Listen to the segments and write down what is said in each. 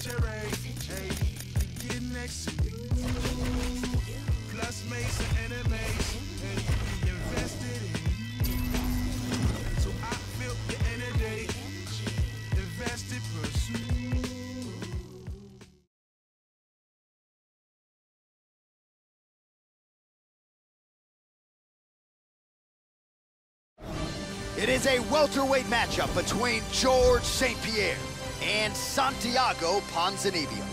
lingerie. Hey, get next to me. Plus and invested in. So I feel the energy. Invested pursuit. It is a welterweight matchup between George St. Pierre and Santiago Ponzinibbio.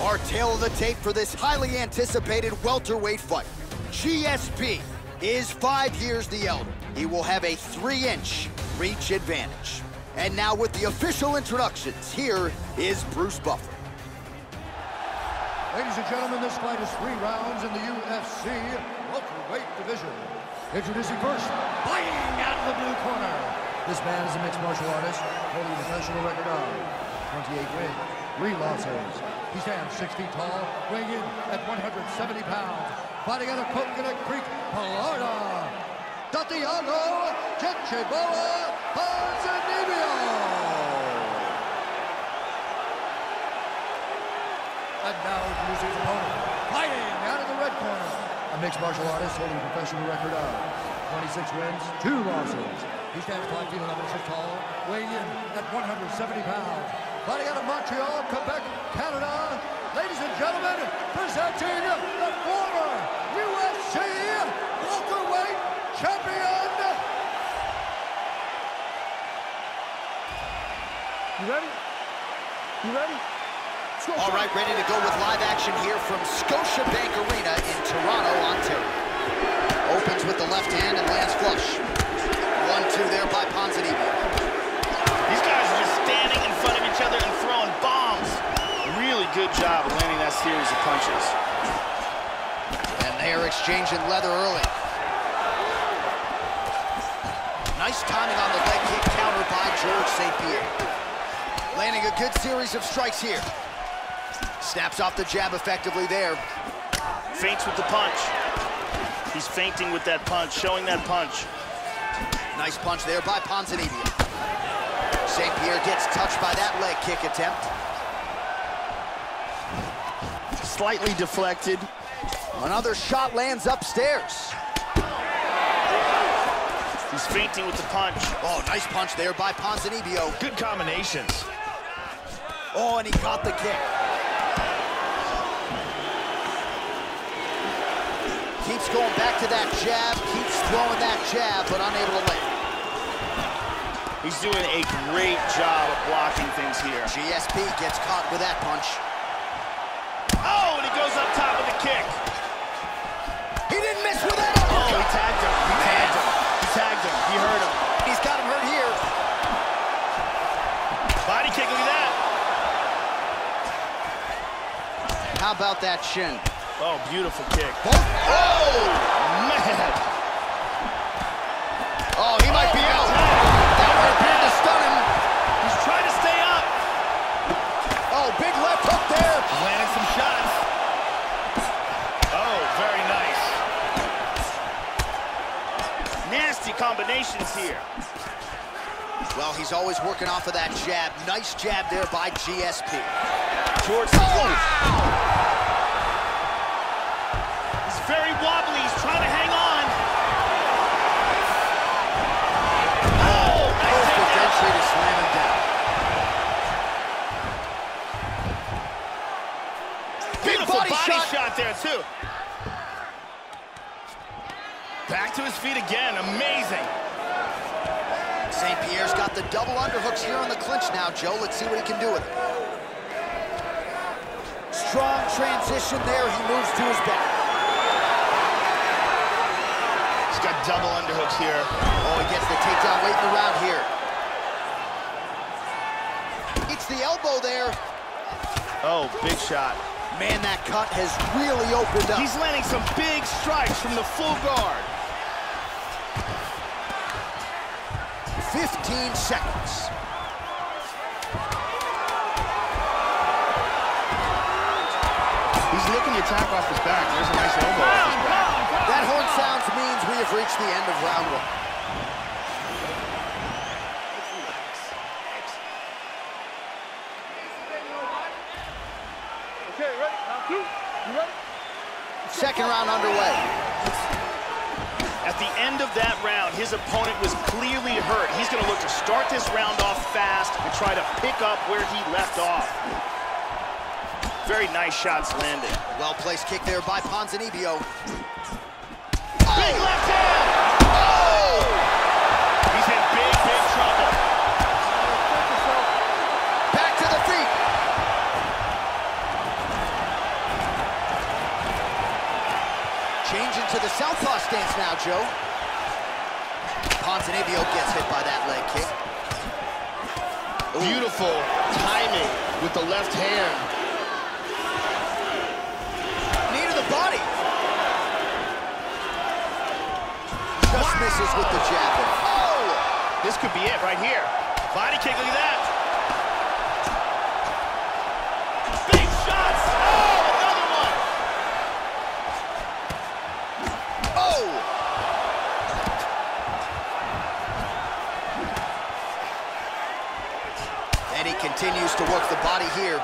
Our tale of the tape for this highly anticipated welterweight fight. GSP is five years the elder. He will have a three-inch reach advantage. And now with the official introductions, here is Bruce Buffer. Ladies and gentlemen, this fight is three rounds in the UFC welterweight division. Introducing first, fighting out of the blue corner. This man is a mixed martial artist, holding a professional record of 28 wins, three losses. He stands six feet tall, weighing in at 170 pounds, fighting out of Coconut Creek, Florida. Santiago Chichiboa Ponzinibbio. And now his opponent, fighting out of the red corner. A mixed martial artist holding a professional record of 26 wins, two losses. He stands 5 feet 11 inches tall, weighing in at 170 pounds. Fighting out of Montreal, Quebec, Canada. Ladies and gentlemen, presenting the former UFC welterweight champion. You ready? You ready? Go. All right, ready to go with live action here from Scotiabank Arena in Toronto, Ontario. Opens with the left hand and lands flush. One-two there by Ponzinibbio. These guys are just standing in front of each other and throwing bombs. Really good job of landing that series of punches. And they are exchanging leather early. Nice timing on the leg kick counter by George St. Pierre. Landing a good series of strikes here. Snaps off the jab effectively there. Feints with the punch. He's feinting with that punch, showing that punch. Nice punch there by Ponzinibbio. St. Pierre gets touched by that leg kick attempt. Slightly deflected. Another shot lands upstairs. He's fainting with the punch. Oh, nice punch there by Ponzinibbio. Good combinations. Oh, and he caught the kick. Keeps going back to that jab, keeps throwing that jab, but unable to land. He's doing a great job of blocking things here. GSP gets caught with that punch. Oh, and he goes up top with a kick. He didn't miss with that Oh, he tagged him. He tagged him. He tagged him. He hurt him. He's got him hurt here. Body kick, look at that. How about that shin? Oh, beautiful kick. Oh, man. Oh, he might be out. That would appear to stun him. He's trying to stay up. Oh, big left hook there. Landing some shots. Oh, very nice. Nasty combinations here. Well, he's always working off of that jab. Nice jab there by GSP. George Oh! Very wobbly. He's trying to hang on. Oh, nice Perfect takedown. entry to slam him down. Big Beautiful body, shot. shot there, too. Back to his feet again. Amazing. St. Pierre's got the double underhooks here on the clinch now, Joe. Let's see what he can do with it. Strong transition there. He moves to his back. He's got double underhooks here. Oh, he gets the takedown late in the round here. It's the elbow there. Oh, big shot. Man, that cut has really opened up. He's landing some big strikes from the full guard. 15 seconds. He's looking to attack off his back. There's a nice elbow off his back. That horn sounds have reached the end of round one. Second round underway. At the end of that round, his opponent was clearly hurt. He's going to look to start this round off fast and try to pick up where he left off. Very nice shots landing. Well-placed kick there by Ponzinibbio. Big left hand! Oh! He's in big, big trouble. Back to the feet. Changing to the southpaw stance now, Joe. Ponzinibbio gets hit by that leg kick. Beautiful timing with the left hand. Knee to the body. Just misses with the jab. Oh! This could be it right here. Body kick, look at that. Big shots! Oh, another one! Oh! And he continues to work the body here.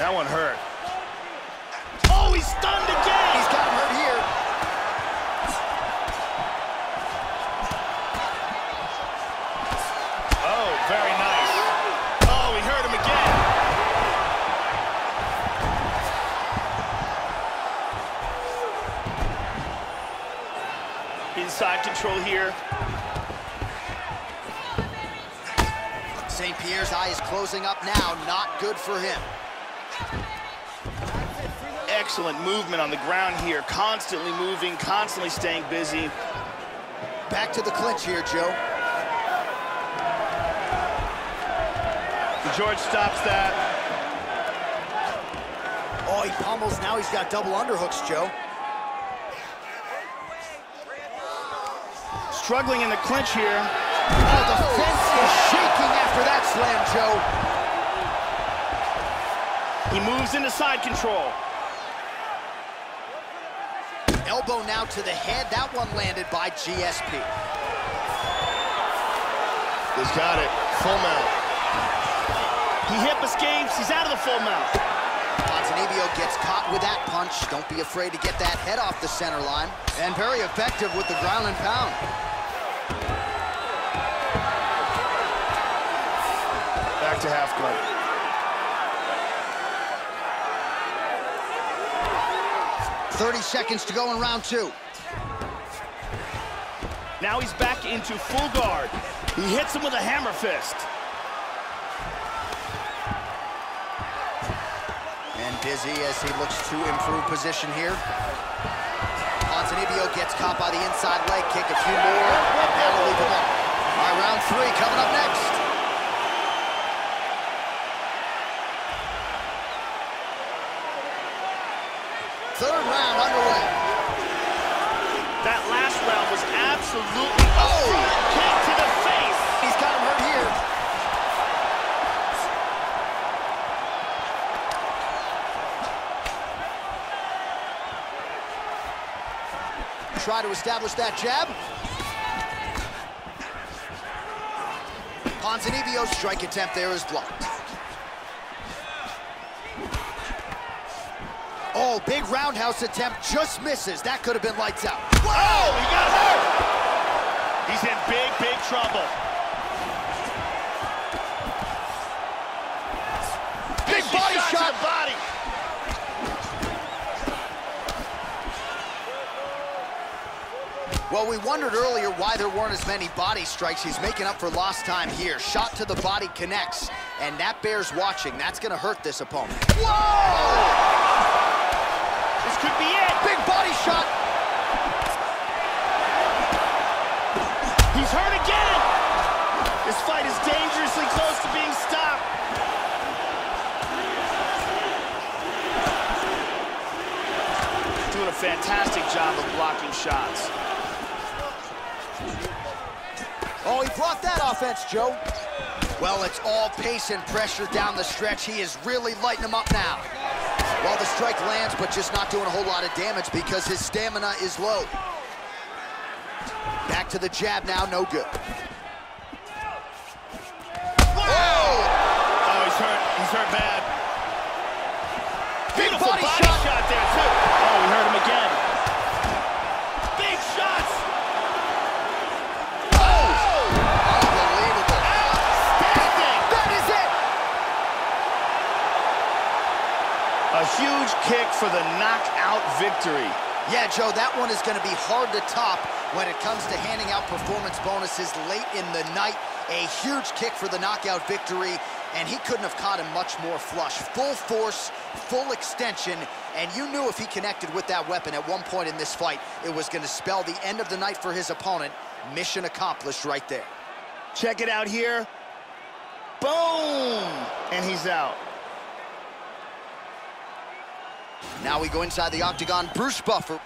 That one hurt. Oh, he's stunned Control here. St. Pierre's eye is closing up now. Not good for him. Excellent movement on the ground here. Constantly moving, constantly staying busy. Back to the clinch here, Joe. George stops that. Oh, he pummels. Now he's got double underhooks, Joe. Struggling in the clinch here. Oh, the fence is shaking after that slam, Joe. He moves into side control. Elbow now to the head. That one landed by GSP. He's got it. Full mount. He hip escapes. He's out of the full mount. Ponzinibbio gets caught with that punch. Don't be afraid to get that head off the center line. And very effective with the ground and pound. To half guard. Thirty seconds to go in round two. Now he's back into full guard. He hits him with a hammer fist. And busy as he looks to improve position here. Ponzinibbio gets caught by the inside leg kick. A few more, and that'll leave him up. All right, round three coming up next. Third round underway. That last round was absolutely a Oh! oh kick to the face. He's got him hurt here. Try to establish that jab. Ponzinibbio's strike attempt there is blocked. Oh, big roundhouse attempt just misses. That could have been lights out. Oh, he got hurt. He's in big, big trouble. Big Vicious body shot to shot. the body. Well, we wondered earlier why there weren't as many body strikes. He's making up for lost time here. Shot to the body connects, and that bears watching. That's going to hurt this opponent. Whoa! This could be it. Big body shot. To being stopped. Doing a fantastic job of blocking shots. Oh, he brought that offense, Joe. Well, it's all pace and pressure down the stretch. He is really lighting him up now. Well, the strike lands, but just not doing a whole lot of damage because his stamina is low. Back to the jab now, no good. Oh, he's hurt. He's hurt bad. Beautiful body body shot. shot there, too. Oh, we heard him again. Big shots. Oh! Unbelievable. Outstanding. That is it. A huge kick for the knockout victory. Yeah, Joe, that one is going to be hard to top when it comes to handing out performance bonuses late in the night. A huge kick for the knockout victory, and he couldn't have caught him much more flush. Full force, full extension, and you knew if he connected with that weapon at one point in this fight, it was going to spell the end of the night for his opponent. Mission accomplished right there. Check it out here. Boom! And he's out. Now we go inside the octagon. Bruce Buffer